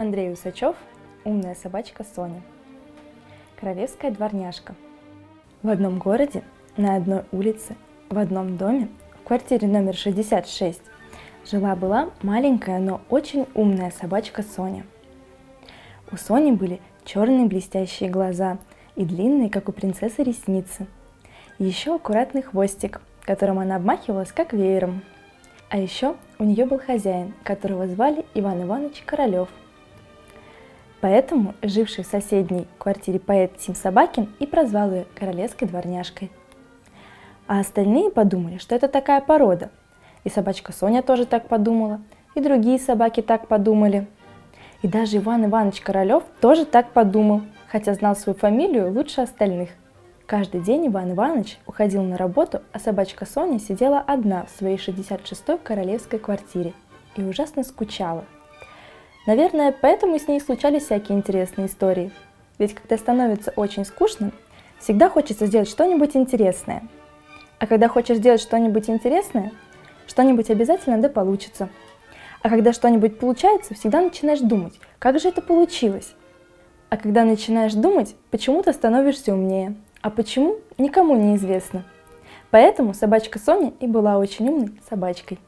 Андрей Усачев, умная собачка Соня. Королевская дворняжка. В одном городе, на одной улице, в одном доме, в квартире номер 66, жила-была маленькая, но очень умная собачка Соня. У Сони были черные блестящие глаза и длинные, как у принцессы, ресницы. Еще аккуратный хвостик, которым она обмахивалась, как веером. А еще у нее был хозяин, которого звали Иван Иванович Королев – Поэтому живший в соседней квартире поэт Тим Собакин и прозвал ее королевской дворняжкой. А остальные подумали, что это такая порода. И собачка Соня тоже так подумала, и другие собаки так подумали. И даже Иван Иванович Королев тоже так подумал, хотя знал свою фамилию лучше остальных. Каждый день Иван Иванович уходил на работу, а собачка Соня сидела одна в своей 66-й королевской квартире и ужасно скучала – Наверное, поэтому с ней случались всякие интересные истории. Ведь когда становится очень скучно, всегда хочется сделать что-нибудь интересное. А когда хочешь сделать что-нибудь интересное, что-нибудь обязательно да получится. А когда что-нибудь получается, всегда начинаешь думать, как же это получилось. А когда начинаешь думать, почему-то становишься умнее. А почему, никому не известно. Поэтому собачка Соня и была очень умной собачкой.